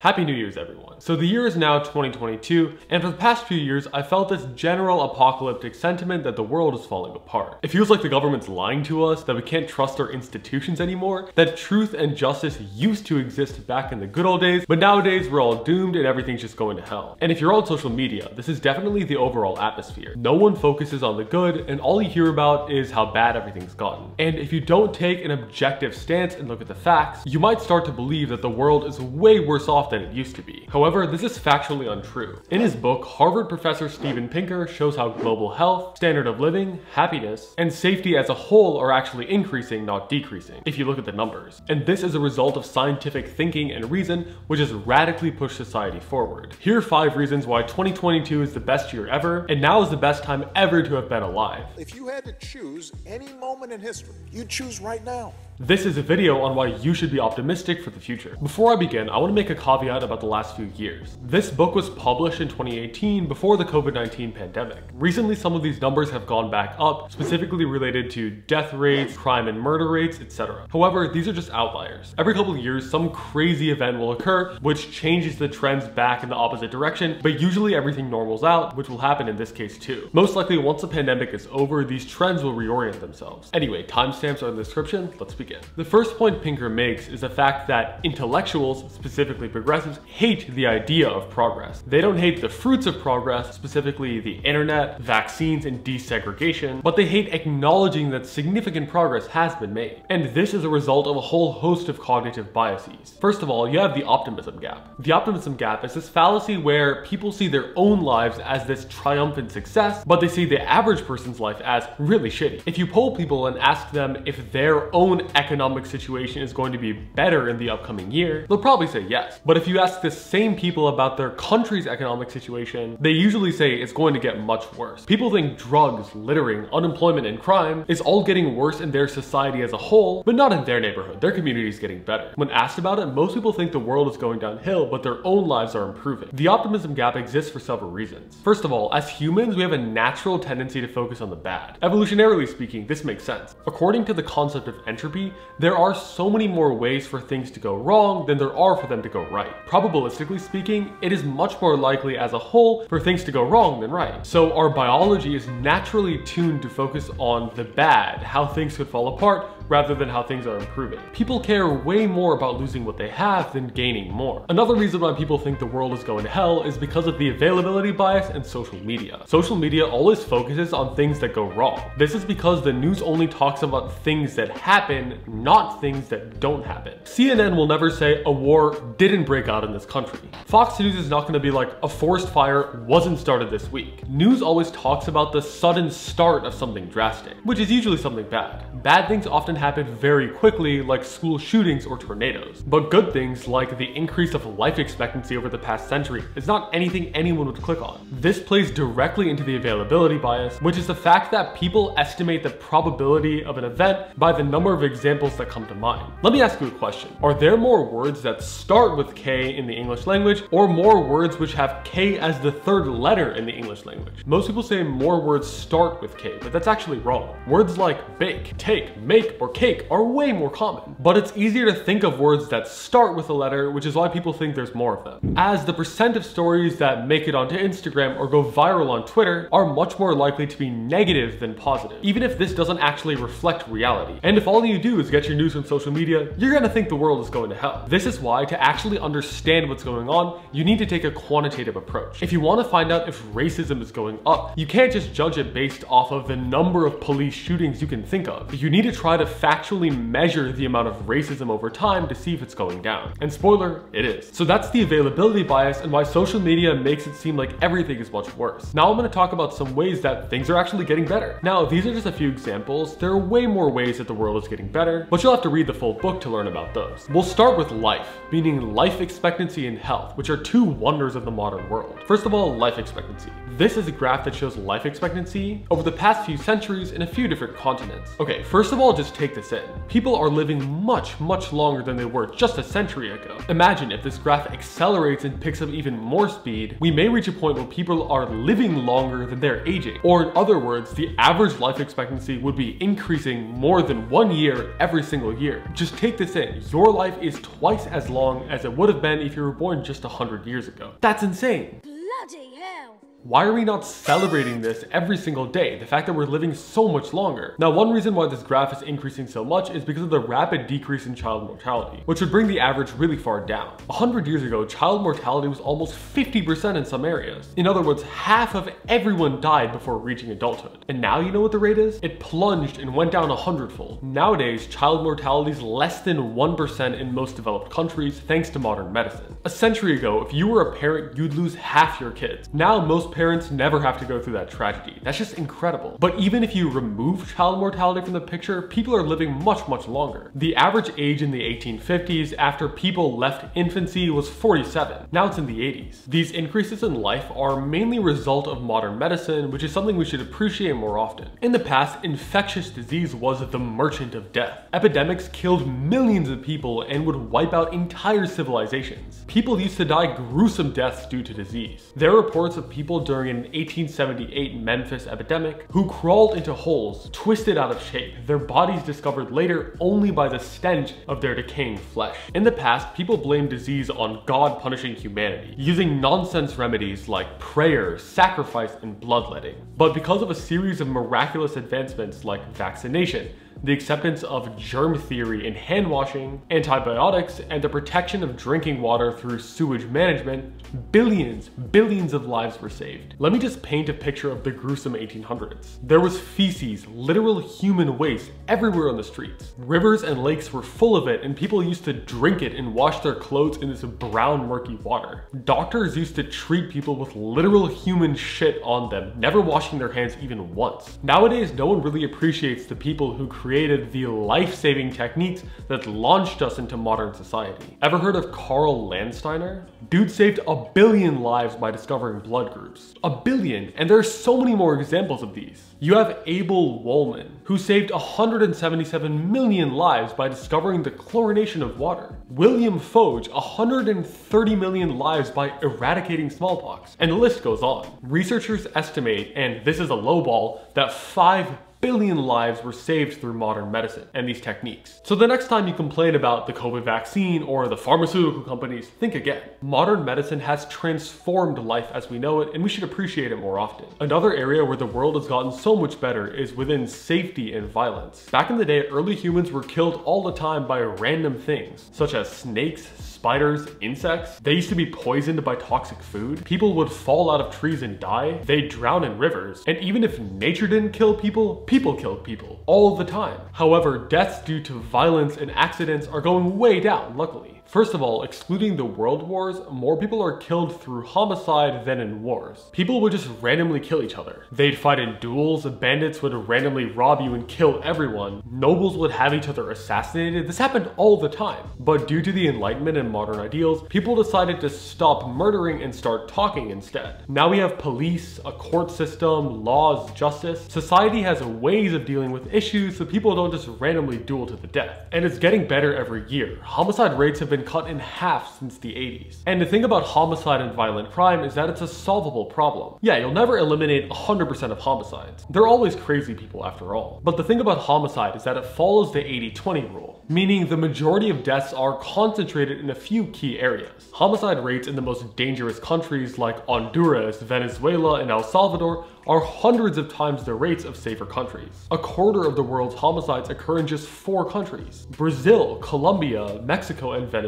Happy New Year's everyone. So the year is now 2022, and for the past few years I felt this general apocalyptic sentiment that the world is falling apart. It feels like the government's lying to us, that we can't trust our institutions anymore, that truth and justice used to exist back in the good old days, but nowadays we're all doomed and everything's just going to hell. And if you're on social media, this is definitely the overall atmosphere. No one focuses on the good, and all you hear about is how bad everything's gotten. And if you don't take an objective stance and look at the facts, you might start to believe that the world is way worse off than it used to be. However, this is factually untrue. In his book, Harvard professor Steven Pinker shows how global health, standard of living, happiness, and safety as a whole are actually increasing, not decreasing, if you look at the numbers. And this is a result of scientific thinking and reason, which has radically pushed society forward. Here are five reasons why 2022 is the best year ever, and now is the best time ever to have been alive. If you had to choose any moment in history, you'd choose right now. This is a video on why you should be optimistic for the future. Before I begin, I want to make a caveat about the last few years. This book was published in 2018 before the COVID-19 pandemic. Recently, some of these numbers have gone back up, specifically related to death rates, crime and murder rates, etc. However, these are just outliers. Every couple of years, some crazy event will occur, which changes the trends back in the opposite direction, but usually everything normals out, which will happen in this case too. Most likely, once the pandemic is over, these trends will reorient themselves. Anyway, timestamps are in the description, let's begin The first point Pinker makes is the fact that intellectuals, specifically progressives, hate the idea of progress. They don't hate the fruits of progress, specifically the internet, vaccines, and desegregation, but they hate acknowledging that significant progress has been made. And this is a result of a whole host of cognitive biases. First of all, you have the optimism gap. The optimism gap is this fallacy where people see their own lives as this triumphant success, but they see the average person's life as really shitty. If you poll people and ask them if their own economic situation is going to be better in the upcoming year, they'll probably say yes. But if you ask the same people about their country's economic situation, they usually say it's going to get much worse. People think drugs, littering, unemployment, and crime is all getting worse in their society as a whole, but not in their neighborhood. Their community is getting better. When asked about it, most people think the world is going downhill, but their own lives are improving. The optimism gap exists for several reasons. First of all, as humans, we have a natural tendency to focus on the bad. Evolutionarily speaking, this makes sense. According to the concept of entropy, there are so many more ways for things to go wrong than there are for them to go right. Probabilistically speaking, it is much more likely as a whole for things to go wrong than right. So our biology is naturally tuned to focus on the bad, how things could fall apart, rather than how things are improving. People care way more about losing what they have than gaining more. Another reason why people think the world is going to hell is because of the availability bias and social media. Social media always focuses on things that go wrong. This is because the news only talks about things that happen, not things that don't happen. CNN will never say a war didn't break out in this country. Fox News is not going to be like a forest fire wasn't started this week. News always talks about the sudden start of something drastic, which is usually something bad. Bad things often happen very quickly like school shootings or tornadoes. But good things like the increase of life expectancy over the past century is not anything anyone would click on. This plays directly into the availability bias, which is the fact that people estimate the probability of an event by the number of examples that come to mind. Let me ask you a question. Are there more words that start with K in the English language or more words which have K as the third letter in the English language? Most people say more words start with K, but that's actually wrong. Words like bake, take, make, or cake are way more common. But it's easier to think of words that start with a letter, which is why people think there's more of them. As the percent of stories that make it onto Instagram or go viral on Twitter are much more likely to be negative than positive, even if this doesn't actually reflect reality. And if all you do is get your news from social media, you're gonna think the world is going to hell. This is why to actually understand what's going on, you need to take a quantitative approach. If you wanna find out if racism is going up, you can't just judge it based off of the number of police shootings you can think of. You need to try to factually measure the amount of racism over time to see if it's going down. And spoiler, it is. So that's the availability bias and why social media makes it seem like everything is much worse. Now I'm gonna talk about some ways that things are actually getting better. Now, these are just a few examples. There are way more ways that the world is getting better, but you'll have to read the full book to learn about those. We'll start with life, meaning life expectancy and health, which are two wonders of the modern world. First of all, life expectancy. This is a graph that shows life expectancy over the past few centuries in a few different continents. Okay, first of all, just take this in. People are living much, much longer than they were just a century ago. Imagine if this graph accelerates and picks up even more speed, we may reach a point where people are living longer than they're aging. Or in other words, the average life expectancy would be increasing more than one year every single year. Just take this in, your life is twice as long as it would have been if you were born just 100 years ago. That's insane. Bloody hell. Why are we not celebrating this every single day? The fact that we're living so much longer. Now, one reason why this graph is increasing so much is because of the rapid decrease in child mortality, which would bring the average really far down. 100 years ago, child mortality was almost 50% in some areas. In other words, half of everyone died before reaching adulthood. And now you know what the rate is? It plunged and went down a hundredfold. Nowadays, child mortality is less than 1% in most developed countries thanks to modern medicine. A century ago, if you were a parent, you'd lose half your kids. Now, most parents never have to go through that tragedy. That's just incredible. But even if you remove child mortality from the picture, people are living much, much longer. The average age in the 1850s after people left infancy was 47. Now it's in the 80s. These increases in life are mainly a result of modern medicine, which is something we should appreciate more often. In the past, infectious disease was the merchant of death. Epidemics killed millions of people and would wipe out entire civilizations. People used to die gruesome deaths due to disease. There are reports of people during an 1878 Memphis epidemic who crawled into holes, twisted out of shape, their bodies discovered later only by the stench of their decaying flesh. In the past, people blamed disease on God punishing humanity, using nonsense remedies like prayer, sacrifice, and bloodletting. But because of a series of miraculous advancements like vaccination, the acceptance of germ theory in hand washing, antibiotics, and the protection of drinking water through sewage management, billions, billions of lives were saved. Let me just paint a picture of the gruesome 1800s. There was feces, literal human waste, everywhere on the streets. Rivers and lakes were full of it, and people used to drink it and wash their clothes in this brown, murky water. Doctors used to treat people with literal human shit on them, never washing their hands even once. Nowadays, no one really appreciates the people who created the life-saving techniques that launched us into modern society. Ever heard of Karl Landsteiner? Dude saved a billion lives by discovering blood groups. A billion, and there are so many more examples of these. You have Abel Wolman, who saved 177 million lives by discovering the chlorination of water. William Foege, 130 million lives by eradicating smallpox. And the list goes on. Researchers estimate, and this is a lowball, that 5 billion lives were saved through modern medicine and these techniques. So the next time you complain about the COVID vaccine or the pharmaceutical companies, think again. Modern medicine has transformed life as we know it and we should appreciate it more often. Another area where the world has gotten so much better is within safety and violence. Back in the day, early humans were killed all the time by random things, such as snakes, spiders, insects. They used to be poisoned by toxic food. People would fall out of trees and die. They drown in rivers. And even if nature didn't kill people, people killed people all the time. However, deaths due to violence and accidents are going way down, luckily. First of all, excluding the world wars, more people are killed through homicide than in wars. People would just randomly kill each other. They'd fight in duels, bandits would randomly rob you and kill everyone, nobles would have each other assassinated. This happened all the time. But due to the Enlightenment and modern ideals, people decided to stop murdering and start talking instead. Now we have police, a court system, laws, justice. Society has ways of dealing with issues so people don't just randomly duel to the death. And it's getting better every year. Homicide rates have been been cut in half since the 80s. And the thing about homicide and violent crime is that it's a solvable problem. Yeah, you'll never eliminate 100% of homicides. They're always crazy people after all. But the thing about homicide is that it follows the 80-20 rule, meaning the majority of deaths are concentrated in a few key areas. Homicide rates in the most dangerous countries like Honduras, Venezuela, and El Salvador are hundreds of times the rates of safer countries. A quarter of the world's homicides occur in just four countries. Brazil, Colombia, Mexico, and Venezuela.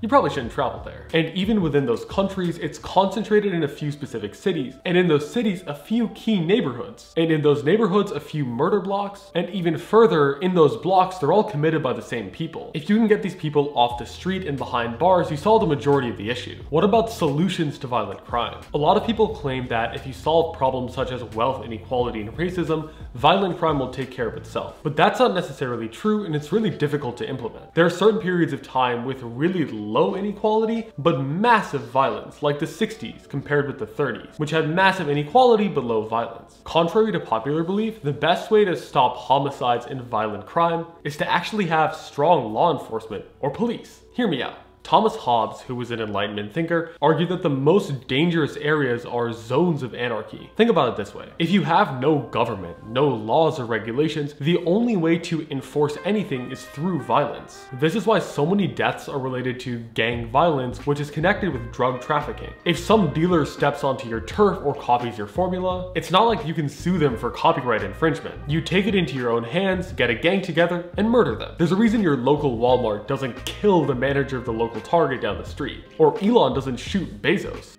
You probably shouldn't travel there. And even within those countries, it's concentrated in a few specific cities. And in those cities, a few key neighborhoods. And in those neighborhoods, a few murder blocks. And even further, in those blocks, they're all committed by the same people. If you can get these people off the street and behind bars, you solve the majority of the issue. What about solutions to violent crime? A lot of people claim that if you solve problems such such as wealth inequality and racism, violent crime will take care of itself. But that's not necessarily true and it's really difficult to implement. There are certain periods of time with really low inequality, but massive violence, like the 60s compared with the 30s, which had massive inequality but low violence. Contrary to popular belief, the best way to stop homicides and violent crime is to actually have strong law enforcement or police. Hear me out. Thomas Hobbes, who was an Enlightenment thinker, argued that the most dangerous areas are zones of anarchy. Think about it this way. If you have no government, no laws or regulations, the only way to enforce anything is through violence. This is why so many deaths are related to gang violence, which is connected with drug trafficking. If some dealer steps onto your turf or copies your formula, it's not like you can sue them for copyright infringement. You take it into your own hands, get a gang together, and murder them. There's a reason your local Walmart doesn't kill the manager of the local local target down the street. Or Elon doesn't shoot Bezos.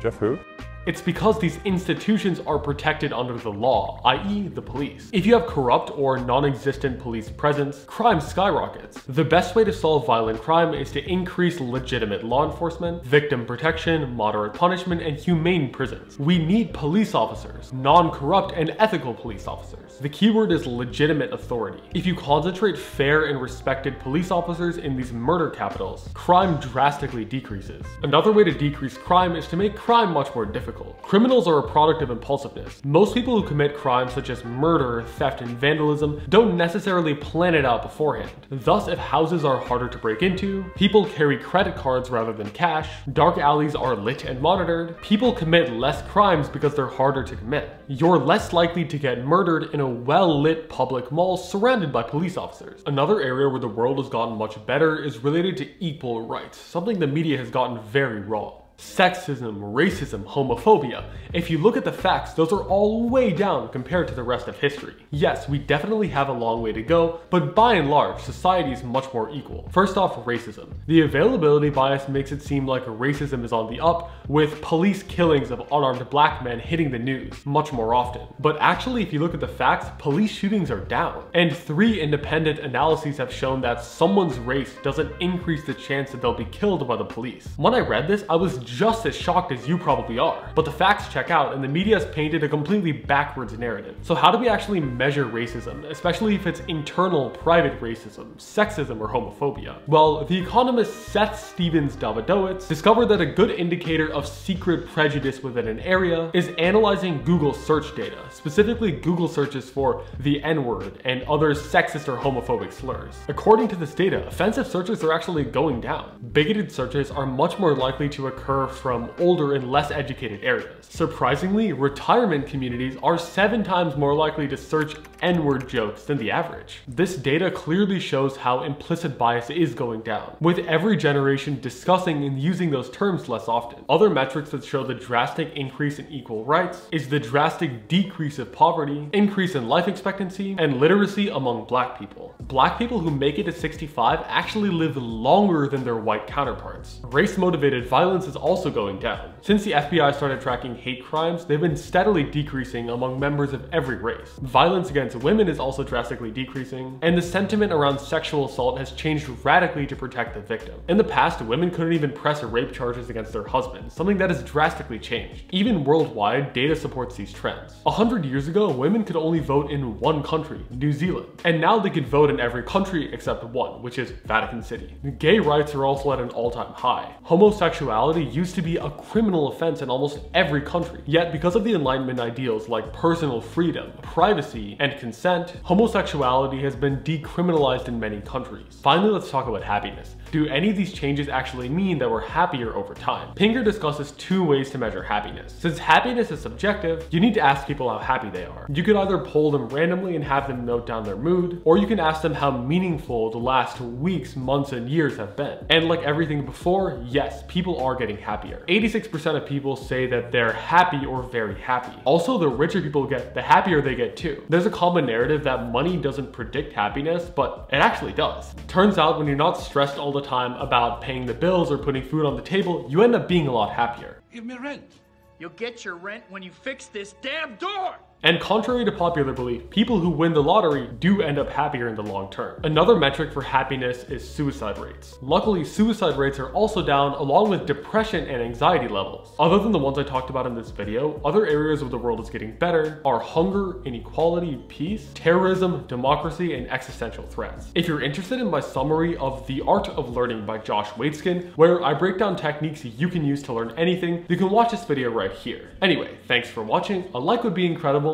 Jeff who? It's because these institutions are protected under the law, i.e. the police. If you have corrupt or non-existent police presence, crime skyrockets. The best way to solve violent crime is to increase legitimate law enforcement, victim protection, moderate punishment, and humane prisons. We need police officers, non-corrupt and ethical police officers. The keyword is legitimate authority. If you concentrate fair and respected police officers in these murder capitals, crime drastically decreases. Another way to decrease crime is to make crime much more difficult difficult. Criminals are a product of impulsiveness. Most people who commit crimes such as murder, theft, and vandalism don't necessarily plan it out beforehand. Thus, if houses are harder to break into, people carry credit cards rather than cash, dark alleys are lit and monitored, people commit less crimes because they're harder to commit. You're less likely to get murdered in a well-lit public mall surrounded by police officers. Another area where the world has gotten much better is related to equal rights, something the media has gotten very wrong sexism, racism, homophobia. If you look at the facts, those are all way down compared to the rest of history. Yes, we definitely have a long way to go, but by and large, society is much more equal. First off, racism. The availability bias makes it seem like racism is on the up, with police killings of unarmed black men hitting the news much more often. But actually, if you look at the facts, police shootings are down. And three independent analyses have shown that someone's race doesn't increase the chance that they'll be killed by the police. When I read this, I was just as shocked as you probably are. But the facts check out and the media has painted a completely backwards narrative. So how do we actually measure racism, especially if it's internal private racism, sexism, or homophobia? Well, the economist Seth Stephens Davidowitz discovered that a good indicator of secret prejudice within an area is analyzing Google search data, specifically Google searches for the N-word and other sexist or homophobic slurs. According to this data, offensive searches are actually going down. Bigoted searches are much more likely to occur occur from older and less educated areas. Surprisingly, retirement communities are seven times more likely to search N-word jokes than the average. This data clearly shows how implicit bias is going down, with every generation discussing and using those terms less often. Other metrics that show the drastic increase in equal rights is the drastic decrease of poverty, increase in life expectancy, and literacy among black people. Black people who make it to 65 actually live longer than their white counterparts. Race-motivated violence is also going down. Since the FBI started tracking hate crimes, they've been steadily decreasing among members of every race. Violence against women is also drastically decreasing, and the sentiment around sexual assault has changed radically to protect the victim. In the past, women couldn't even press rape charges against their husbands, something that has drastically changed. Even worldwide, data supports these trends. A hundred years ago, women could only vote in one country, New Zealand, and now they can vote in every country except one, which is Vatican City. Gay rights are also at an all-time high. Homosexuality used to be a criminal offense in almost every country. Yet because of the Enlightenment ideals like personal freedom, privacy, and consent, homosexuality has been decriminalized in many countries. Finally, let's talk about happiness. Do any of these changes actually mean that we're happier over time? Pinker discusses two ways to measure happiness. Since happiness is subjective, you need to ask people how happy they are. You could either poll them randomly and have them note down their mood, or you can ask them how meaningful the last weeks, months, and years have been. And like everything before, yes, people are getting happier. 86% of people say that they're happy or very happy. Also, the richer people get, the happier they get too. There's a common narrative that money doesn't predict happiness, but it actually does. Turns out when you're not stressed all the time about paying the bills or putting food on the table, you end up being a lot happier. Give me rent. You'll get your rent when you fix this damn door. And contrary to popular belief, people who win the lottery do end up happier in the long term. Another metric for happiness is suicide rates. Luckily, suicide rates are also down along with depression and anxiety levels. Other than the ones I talked about in this video, other areas of the world is getting better are hunger, inequality, peace, terrorism, democracy, and existential threats. If you're interested in my summary of The Art of Learning by Josh Waitzkin, where I break down techniques you can use to learn anything, you can watch this video right here. Anyway, thanks for watching, a like would be incredible,